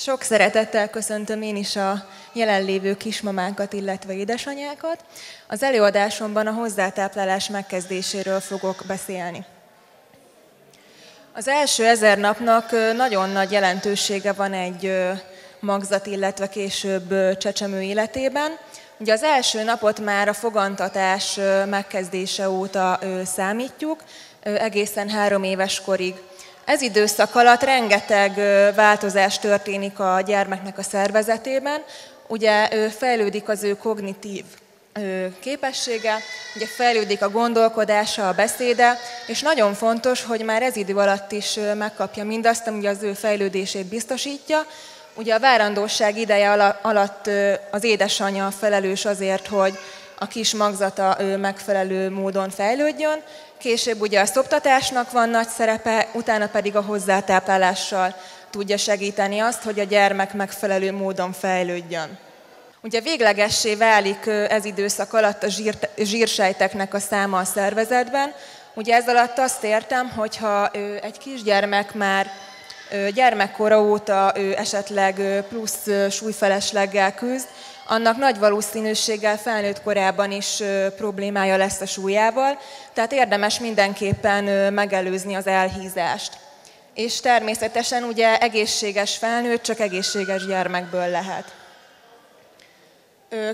Sok szeretettel köszöntöm én is a jelenlévő kismamákat, illetve édesanyákat. Az előadásomban a hozzátáplálás megkezdéséről fogok beszélni. Az első ezer napnak nagyon nagy jelentősége van egy magzat, illetve később csecsemő életében. Ugye az első napot már a fogantatás megkezdése óta számítjuk, egészen három éves korig. Ez időszak alatt rengeteg változás történik a gyermeknek a szervezetében. Ugye fejlődik az ő kognitív képessége, ugye fejlődik a gondolkodása, a beszéde, és nagyon fontos, hogy már ez idő alatt is megkapja mindazt, ami az ő fejlődését biztosítja. Ugye a várandóság ideje alatt az édesanyja felelős azért, hogy a kis magzata megfelelő módon fejlődjön, Később ugye a szoptatásnak van nagy szerepe, utána pedig a hozzátáplálással tudja segíteni azt, hogy a gyermek megfelelő módon fejlődjön. Ugye véglegessé válik ez időszak alatt a zsír, zsírsejteknek a száma a szervezetben. Ugye ez alatt azt értem, hogyha egy kisgyermek már gyermekkora óta esetleg plusz súlyfelesleggel küzd, annak nagy valószínűséggel felnőtt korában is problémája lesz a súlyával, tehát érdemes mindenképpen megelőzni az elhízást. És természetesen ugye egészséges felnőtt csak egészséges gyermekből lehet.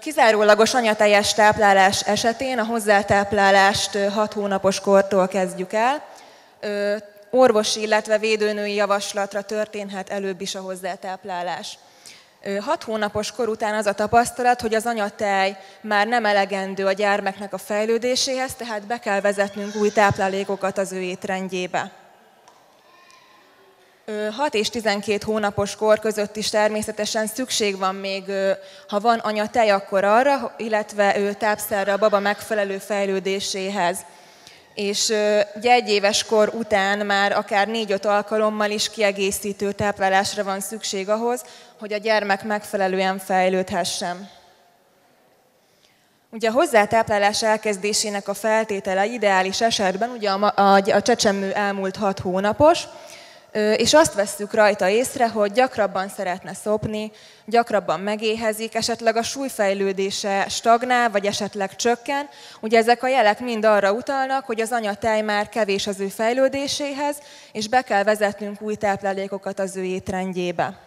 Kizárólagos anyateljes táplálás esetén a hozzátáplálást 6 hónapos kortól kezdjük el. Orvosi, illetve védőnői javaslatra történhet előbb is a hozzátáplálás. Hat hónapos kor után az a tapasztalat, hogy az anyatej már nem elegendő a gyermeknek a fejlődéséhez, tehát be kell vezetnünk új táplálékokat az ő étrendjébe. 6 és 12 hónapos kor között is természetesen szükség van még, ha van anyatej, akkor arra, illetve tápszerre a baba megfelelő fejlődéséhez és ugye egy éves kor után már akár négy-öt alkalommal is kiegészítő táplálásra van szükség ahhoz, hogy a gyermek megfelelően fejlődhessen. Ugye a hozzátáplálás elkezdésének a feltétele ideális esetben ugye a, a, a csecsemő elmúlt hat hónapos, és azt vesszük rajta észre, hogy gyakrabban szeretne szopni, gyakrabban megéhezik, esetleg a súlyfejlődése stagnál, vagy esetleg csökken. Ugye ezek a jelek mind arra utalnak, hogy az anyatej már kevés az ő fejlődéséhez, és be kell vezetnünk új táplálékokat az ő étrendjébe.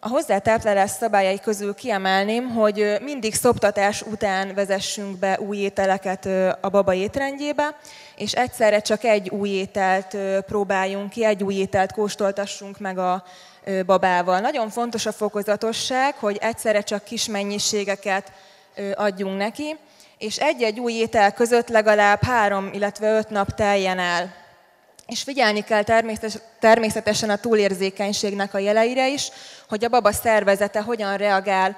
A hozzátáplálás szabályai közül kiemelném, hogy mindig szoptatás után vezessünk be új ételeket a baba étrendjébe, és egyszerre csak egy új ételt próbáljunk ki, egy új ételt kóstoltassunk meg a babával. Nagyon fontos a fokozatosság, hogy egyszerre csak kis mennyiségeket adjunk neki, és egy-egy új étel között legalább három, illetve öt nap teljen el. És figyelni kell természetesen a túlérzékenységnek a jeleire is, hogy a baba szervezete hogyan reagál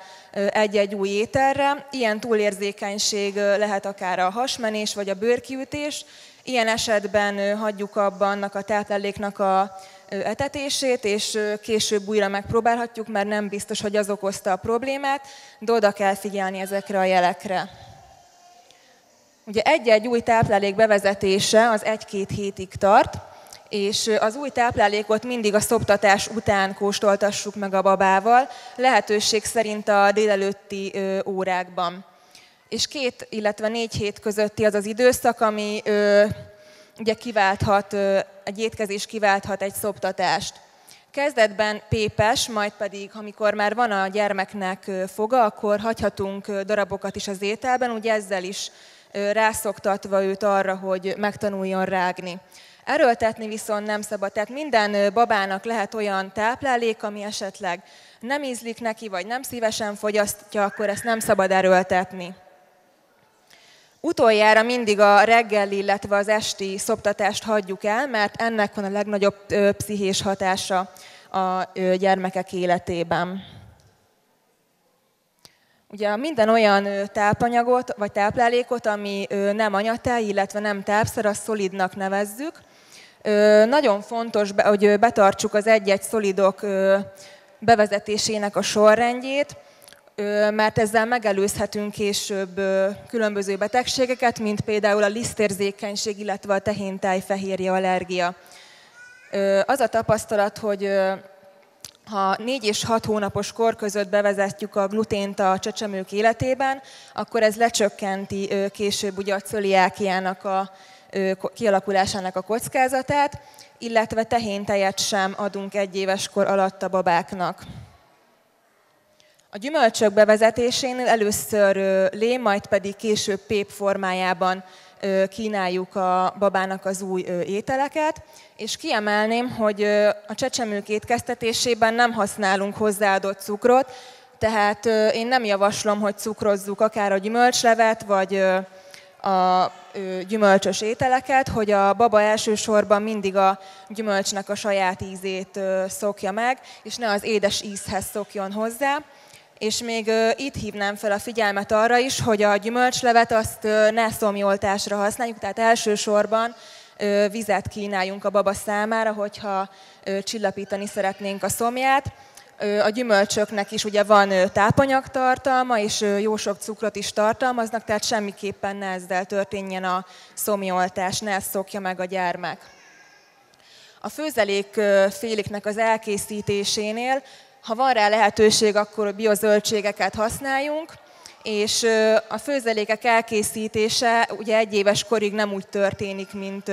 egy-egy új ételre. Ilyen túlérzékenység lehet akár a hasmenés vagy a bőrkiütés. Ilyen esetben hagyjuk abba annak a tápláléknak a etetését, és később újra megpróbálhatjuk, mert nem biztos, hogy az okozta a problémát, de oda kell figyelni ezekre a jelekre. Ugye egy-egy új táplálék bevezetése az egy-két hétig tart, és az új táplálékot mindig a szoptatás után kóstoltassuk meg a babával, lehetőség szerint a délelőtti órákban. És két, illetve négy hét közötti az az időszak, ami ugye kiválthat, egy étkezés kiválthat egy szoptatást. Kezdetben pépes, majd pedig, amikor már van a gyermeknek foga, akkor hagyhatunk darabokat is az ételben, ugye ezzel is rászoktatva őt arra, hogy megtanuljon rágni. Erőltetni viszont nem szabad, tehát minden babának lehet olyan táplálék, ami esetleg nem ízlik neki, vagy nem szívesen fogyasztja, akkor ezt nem szabad erőltetni. Utoljára mindig a reggel, illetve az esti szoptatást hagyjuk el, mert ennek van a legnagyobb pszichés hatása a gyermekek életében. Ugye minden olyan tápanyagot vagy táplálékot, ami nem anyatej, illetve nem tápszer, azt szolidnak nevezzük. Nagyon fontos, hogy betartsuk az egy-egy szolidok bevezetésének a sorrendjét, mert ezzel megelőzhetünk később különböző betegségeket, mint például a lisztérzékenység, illetve a tehéntáj fehérje allergia. Az a tapasztalat, hogy ha 4 és 6 hónapos kor között bevezetjük a glutént a csecsemők életében, akkor ez lecsökkenti később ugye a cöliákiának a kialakulásának a kockázatát, illetve tehéntejet sem adunk egy éves kor alatt a babáknak. A gyümölcsök bevezetésénél először lé, majd pedig később pép formájában kínáljuk a babának az új ételeket, és kiemelném, hogy a csecsemők étkeztetésében nem használunk hozzáadott cukrot, tehát én nem javaslom, hogy cukrozzuk akár a gyümölcslevet, vagy a gyümölcsös ételeket, hogy a baba elsősorban mindig a gyümölcsnek a saját ízét szokja meg, és ne az édes ízhez szokjon hozzá. És még itt hívnám fel a figyelmet arra is, hogy a gyümölcslevet azt ne szomjoltásra használjuk, tehát elsősorban vizet kínáljunk a baba számára, hogyha csillapítani szeretnénk a szomját. A gyümölcsöknek is ugye van tápanyagtartalma, és jó sok cukrot is tartalmaznak, tehát semmiképpen ne ezzel történjen a szomjoltás, ne ezt szokja meg a gyermek. A főzelék féliknek az elkészítésénél ha van rá lehetőség, akkor biozöldségeket használjunk, és a főzelékek elkészítése ugye egy éves korig nem úgy történik, mint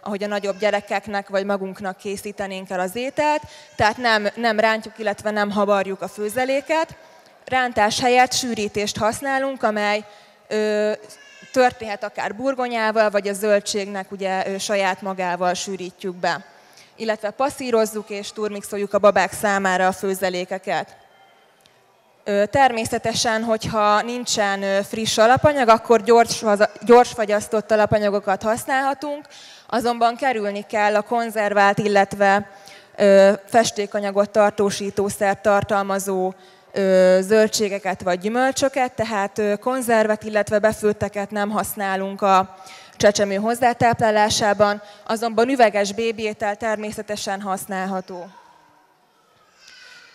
ahogy a nagyobb gyerekeknek vagy magunknak készítenénk el az ételt, tehát nem, nem rántjuk, illetve nem havarjuk a főzeléket. Rántás helyett sűrítést használunk, amely ö, történhet akár burgonyával, vagy a zöldségnek ugye ö, saját magával sűrítjük be illetve passzírozzuk és turmixoljuk a babák számára a főzelékeket. Természetesen, hogyha nincsen friss alapanyag, akkor gyors, gyors fagyasztott alapanyagokat használhatunk, azonban kerülni kell a konzervált, illetve festékanyagot tartósítószer tartalmazó zöldségeket vagy gyümölcsöket, tehát konzervet, illetve befőtteket nem használunk a csecsemő hozzátáplálásában, azonban üveges bébiétel természetesen használható.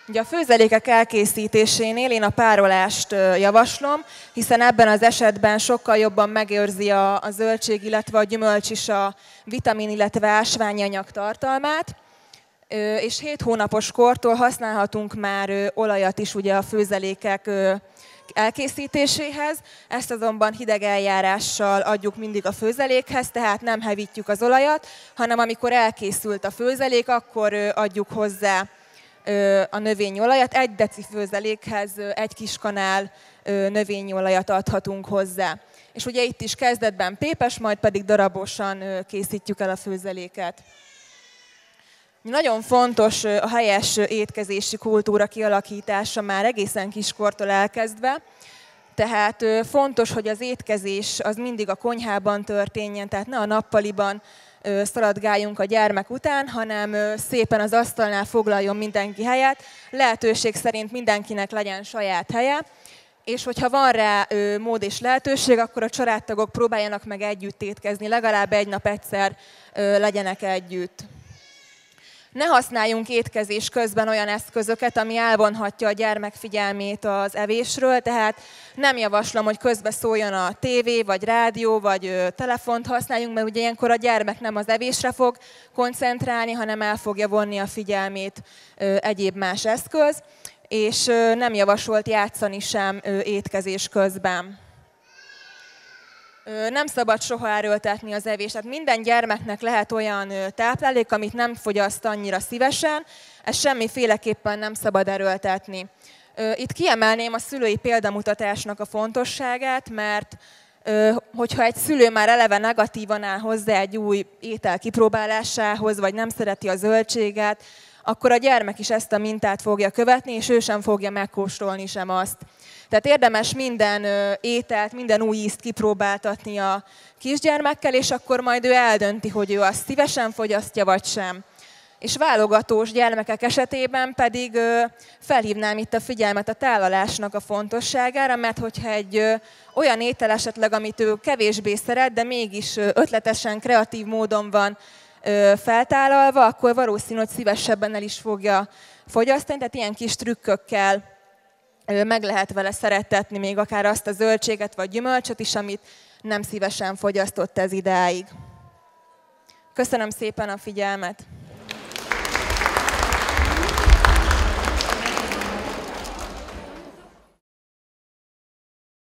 Ugye a főzelékek elkészítésénél én a párolást javaslom, hiszen ebben az esetben sokkal jobban megőrzi a, a zöldség, illetve a gyümölcs is a vitamin, illetve ásványanyag tartalmát. És 7 hónapos kortól használhatunk már olajat is ugye a főzelékek elkészítéséhez. Ezt azonban hideg eljárással adjuk mindig a főzelékhez, tehát nem hevítjük az olajat, hanem amikor elkészült a főzelék, akkor adjuk hozzá a növényolajat. Egy deci főzelékhez egy kis kanál növényolajat adhatunk hozzá. És ugye itt is kezdetben pépes, majd pedig darabosan készítjük el a főzeléket. Nagyon fontos a helyes étkezési kultúra kialakítása már egészen kiskortól elkezdve, tehát fontos, hogy az étkezés az mindig a konyhában történjen, tehát ne a nappaliban szaladgáljunk a gyermek után, hanem szépen az asztalnál foglaljon mindenki helyet, lehetőség szerint mindenkinek legyen saját helye, és hogyha van rá mód és lehetőség, akkor a családtagok próbáljanak meg együtt étkezni, legalább egy nap egyszer legyenek együtt. Ne használjunk étkezés közben olyan eszközöket, ami elvonhatja a gyermek figyelmét az evésről, tehát nem javaslom, hogy közbe szóljon a tévé, vagy rádió, vagy telefont használjunk, mert ugye ilyenkor a gyermek nem az evésre fog koncentrálni, hanem el fogja vonni a figyelmét egyéb más eszköz, és nem javasolt játszani sem étkezés közben nem szabad soha erőltetni az evést. Tehát minden gyermeknek lehet olyan táplálék, amit nem fogyaszt annyira szívesen, ezt semmiféleképpen nem szabad erőltetni. Itt kiemelném a szülői példamutatásnak a fontosságát, mert hogyha egy szülő már eleve negatívan áll hozzá egy új étel kipróbálásához, vagy nem szereti a zöldséget, akkor a gyermek is ezt a mintát fogja követni, és ő sem fogja megkóstolni sem azt. Tehát érdemes minden ételt, minden új ízt kipróbáltatni a kisgyermekkel, és akkor majd ő eldönti, hogy ő azt szívesen fogyasztja, vagy sem. És válogatós gyermekek esetében pedig felhívnám itt a figyelmet a tálalásnak a fontosságára, mert hogyha egy olyan étel esetleg, amit ő kevésbé szeret, de mégis ötletesen, kreatív módon van feltálalva, akkor valószínű, hogy szívesebben el is fogja fogyasztani, tehát ilyen kis trükkökkel meg lehet vele szeretetni még akár azt a zöldséget vagy gyümölcsöt is, amit nem szívesen fogyasztott ez idáig. Köszönöm szépen a figyelmet!